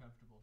comfortable.